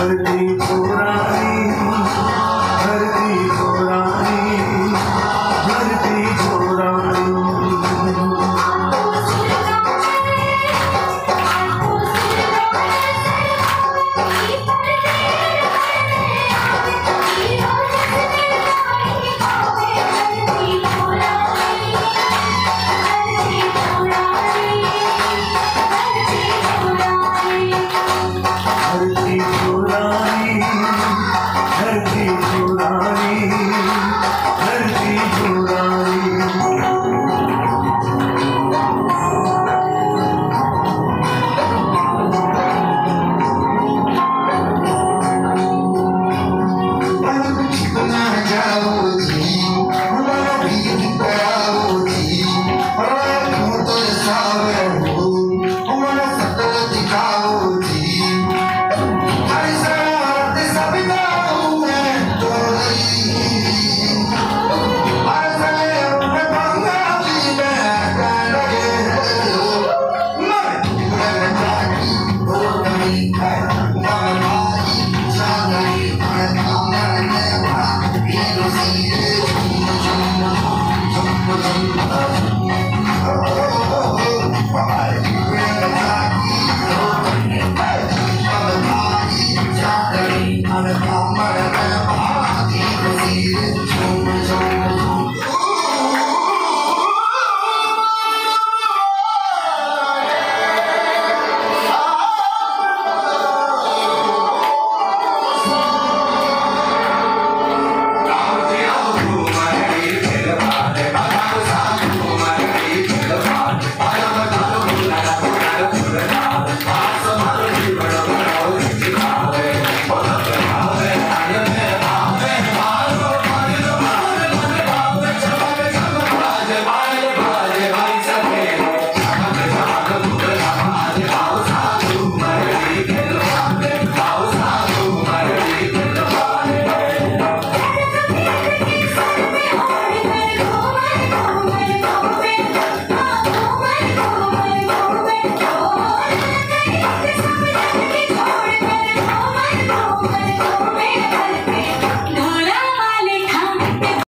Hallelujah.